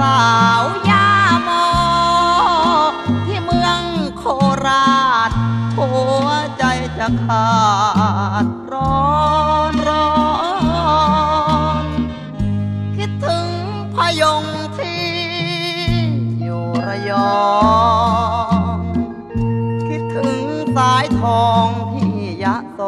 สาวยาโม ที่เมืองโคราชหัวใจจะขาดร้อนร้อนคิดถึงพยงที่อยู่ระยอง คิดถึงสายทองที่ยะโส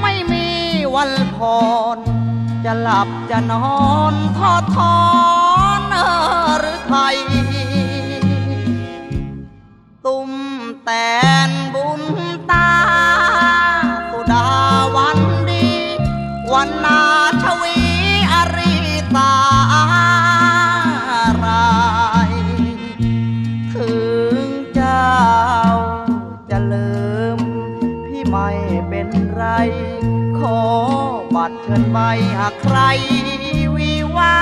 ไม่มีวันพรจะหลับจะนอนทอดทอนเออ ไม่เป็นไร ขอบัตรเชิญใบหากใครวิวา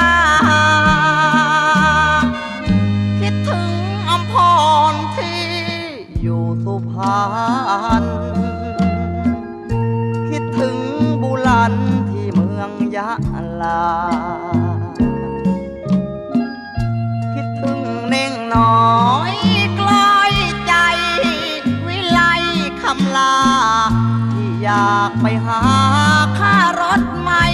คิดถึงอำพรที่อยู่สุพรรณคิดถึงบุรันที่เมืองยะลา คิดถึงเน่งน้อยกลอยใจวิไลคำลา อยากไปหาค่ารถไม่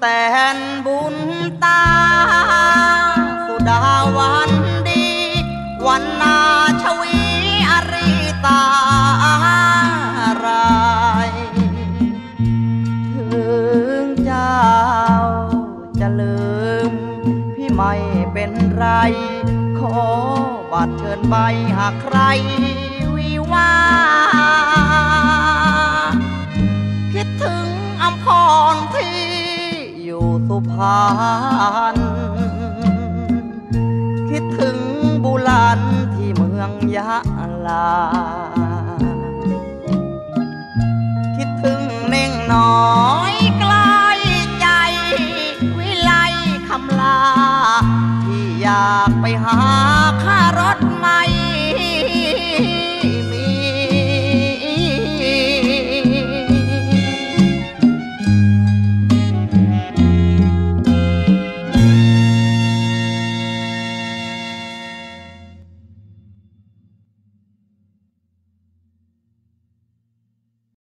แตนบุญตา สุดาวันดี วันนาชวีอริตารถึงเจ้าจะลืม พี่ไม่เป็นไร ขอบัตรเชิญใบหากใครวิวา คิดถึงอำพรที่อ พรรณคิดถึงบุลันที่เมืองยะลา คิดถึงเน่งน้อยใกล้ใจ วิไลคำลา ที่อยากไปหาค่ารถใหม่